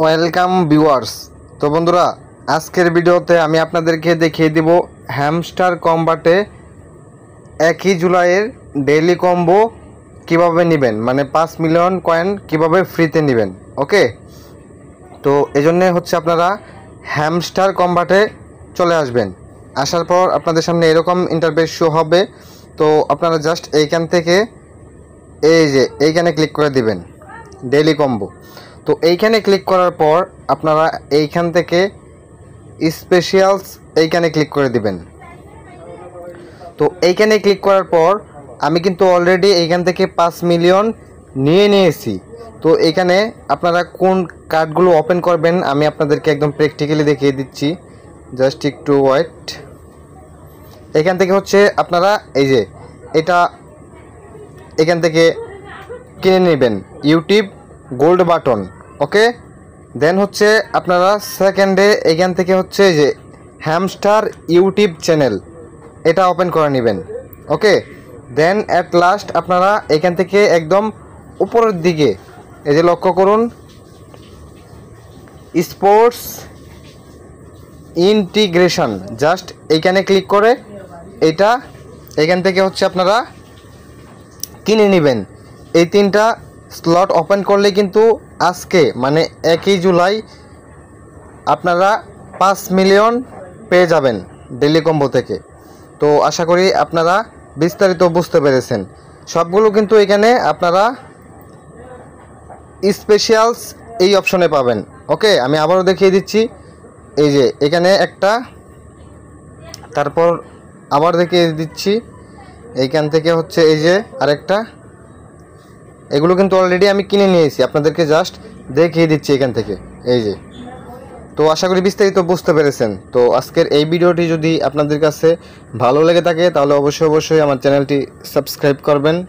Welcome viewers তো বন্ধুরা, আজকের ভিডিওতে আমি আপনাদেরকে দেখিয়ে দিব হ্যামস্টার কম্বাটে একই জুলাইয়ের ডেইলি কম্বো কীভাবে নেবেন? মানে পাঁচ মিলিয়ন কয়েন কীভাবে ফ্রিতে নেবেন? ওকে? তো এজন্যে হচ্ছে আপনারা হ্যামস্টার কম্বাটে চলে আসবেন। আসার পর আপনাদের সামনে এরকম ইন্টারভেস শো হবে। তো আপনারা জাস্ট এইখান থেকে এই যে এইখানে ক্লিক করে দিবেন। ডেইলি কম্বো তো এইখানে ক্লিক করার পর আপনারা এইখান থেকে স্পেশালস এইখানে ক্লিক করে দিবেন। তো এইখানে ক্লিক করার পর আমি কিন্তু অলরেডি এইখান থেকে পাঁচ মিলিয়ন নিয়ে নিয়েছি। তো এইখানে আপনারা কোন কার্ডগুলো ওপেন করবেন আমি আপনাদেরকে একদম প্র্যাকটিক্যালি দেখিয়ে দিচ্ছি। জাস্ট একটু ওয়েট এখান থেকে হচ্ছে আপনারা এই যে এটা এখান থেকে কিনে নেবেন। YouTube gold button, okay? Then হচ্ছে আপনারা সেকেন্ডে এখান থেকে হচ্ছে যে হ্যামস্টার ইউটিউব চ্যানেল এটা ওপেন করে নেবেন, ওকে? দেন অ্যাট লাস্ট আপনারা এখান থেকে একদম উপরের দিকে, এই যে লক্ষ্য করুন স্পোর্টস ইন্টিগ্রেশন জাস্ট এইখানে ক্লিক করে এটা এখান থেকে হচ্ছে আপনারা কিনে নেবেন। এই তিনটা স্লট ওপেন করলে কিন্তু আজকে মানে একই জুলাই, আপনারা পাঁচ মিলিয়ন পেয়ে যাবেন ডেলি কম্বো থেকে। তো আশা করি আপনারা বিস্তারিত বুঝতে পেরেছেন। সবগুলো কিন্তু এখানে আপনারা স্পেশালস এই অপশনে পাবেন। ওকে, আমি আবারও দেখিয়ে দিচ্ছি। এই যে, এখানে একটা, তারপর আবার দেখিয়ে দিচ্ছি। এইখান থেকে হচ্ছে এই যে আরেকটা। এগুলো কিন্তু অলরেডি আমি কিনে নিয়েছি। আপনাদেরকে জাস্ট দেখিয়ে দিচ্ছি এখান থেকে। এই যে। তো আশা করি বিস্তারিত বুঝতে পেরেছেন। তো আজকের এই ভিডিওটি যদি আপনাদের কাছে ভালো লেগে থাকে, তাহলে অবশ্যই অবশ্যই আমার চ্যানেলটি সাবস্ক্রাইব করবেন।